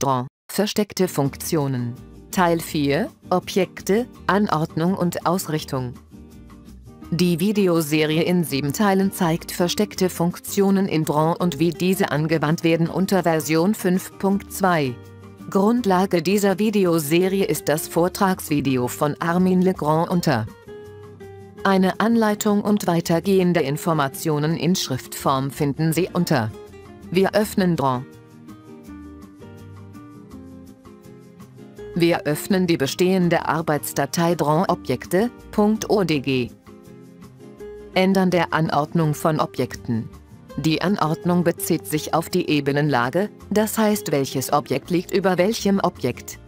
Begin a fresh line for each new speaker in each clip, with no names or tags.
Draw, versteckte Funktionen. Teil 4, Objekte, Anordnung und Ausrichtung. Die Videoserie in sieben Teilen zeigt versteckte Funktionen in Draw und wie diese angewandt werden unter Version 5.2. Grundlage dieser Videoserie ist das Vortragsvideo von Armin Legrand unter eine Anleitung und weitergehende Informationen in Schriftform finden Sie unter Wir öffnen Draw. Wir öffnen die bestehende Arbeitsdatei Draw-Objekte.odg. Ändern der Anordnung von Objekten. Die Anordnung bezieht sich auf die Ebenenlage, das heißt welches Objekt liegt über welchem Objekt.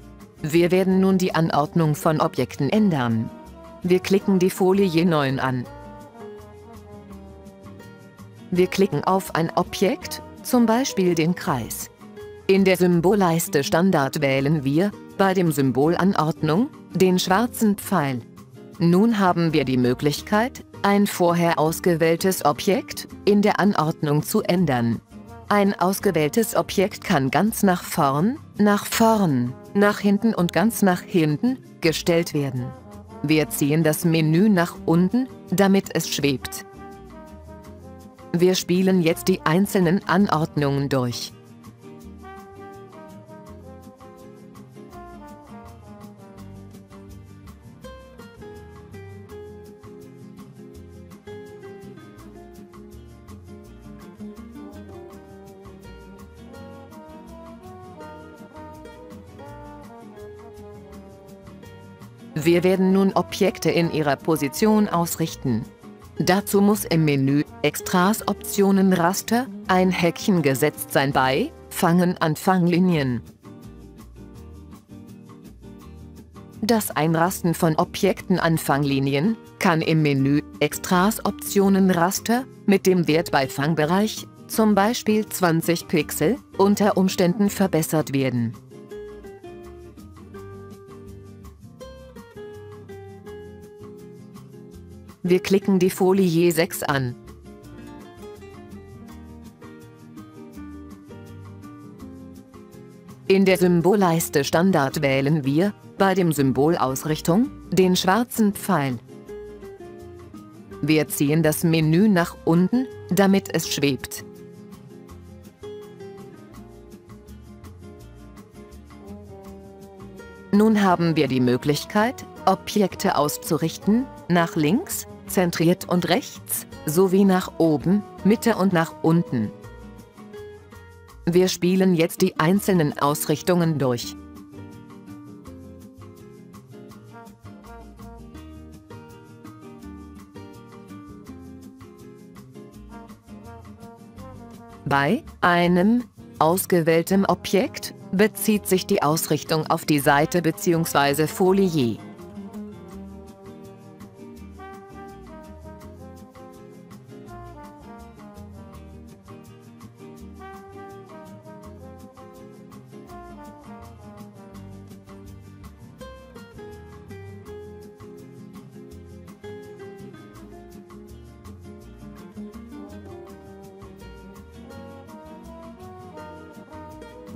Wir werden nun die Anordnung von Objekten ändern. Wir klicken die Folie 9 an. Wir klicken auf ein Objekt, zum Beispiel den Kreis. In der Symbolleiste Standard wählen wir, bei dem Symbol Anordnung, den schwarzen Pfeil. Nun haben wir die Möglichkeit, ein vorher ausgewähltes Objekt in der Anordnung zu ändern. Ein ausgewähltes Objekt kann ganz nach vorn, nach vorn, nach hinten und ganz nach hinten gestellt werden. Wir ziehen das Menü nach unten, damit es schwebt. Wir spielen jetzt die einzelnen Anordnungen durch. Wir werden nun Objekte in ihrer Position ausrichten. Dazu muss im Menü Extras Optionen Raster ein Häkchen gesetzt sein bei Fangen an Fanglinien. Das Einrasten von Objekten an Fanglinien kann im Menü Extras Optionen Raster mit dem Wert bei Fangbereich, zum Beispiel 20 Pixel, unter Umständen verbessert werden. Wir klicken die Folie 6 an. In der Symbolleiste Standard wählen wir, bei dem Symbol Ausrichtung, den schwarzen Pfeil. Wir ziehen das Menü nach unten, damit es schwebt. Nun haben wir die Möglichkeit, Objekte auszurichten, nach links, zentriert und rechts, sowie nach oben, Mitte und nach unten. Wir spielen jetzt die einzelnen Ausrichtungen durch. Bei einem ausgewählten Objekt bezieht sich die Ausrichtung auf die Seite bzw. Folie.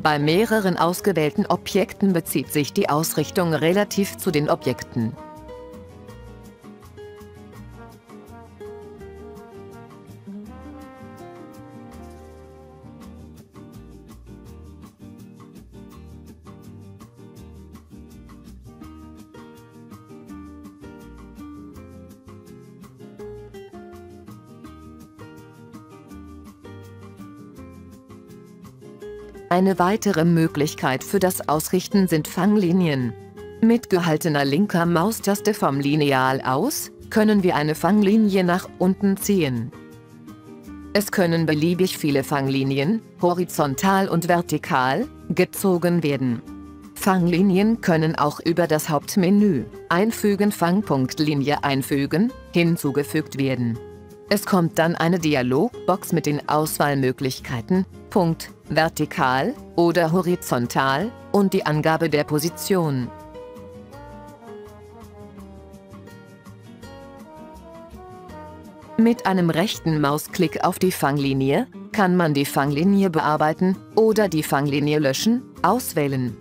Bei mehreren ausgewählten Objekten bezieht sich die Ausrichtung relativ zu den Objekten. Eine weitere Möglichkeit für das Ausrichten sind Fanglinien. Mit gehaltener linker Maustaste vom Lineal aus, können wir eine Fanglinie nach unten ziehen. Es können beliebig viele Fanglinien, horizontal und vertikal, gezogen werden. Fanglinien können auch über das Hauptmenü Einfügen Fangpunktlinie einfügen hinzugefügt werden. Es kommt dann eine Dialogbox mit den Auswahlmöglichkeiten Punkt, vertikal oder horizontal und die Angabe der Position. Mit einem rechten Mausklick auf die Fanglinie kann man die Fanglinie bearbeiten oder die Fanglinie löschen, auswählen.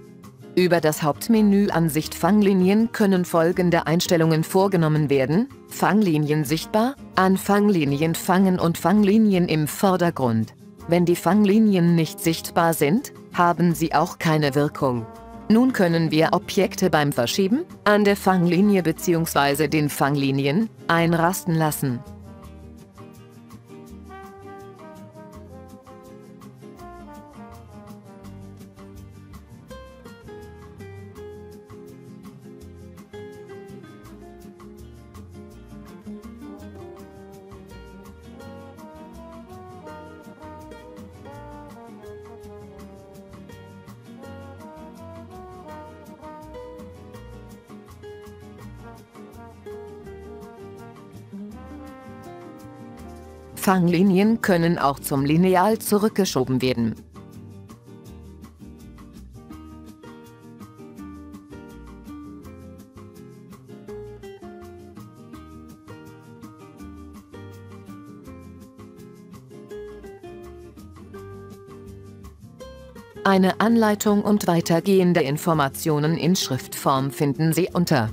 Über das Hauptmenü Ansicht Fanglinien können folgende Einstellungen vorgenommen werden. Fanglinien sichtbar, an Fanglinien fangen und Fanglinien im Vordergrund. Wenn die Fanglinien nicht sichtbar sind, haben sie auch keine Wirkung. Nun können wir Objekte beim Verschieben, an der Fanglinie bzw. den Fanglinien, einrasten lassen. Fanglinien können auch zum Lineal zurückgeschoben werden. Eine Anleitung und weitergehende Informationen in Schriftform finden Sie unter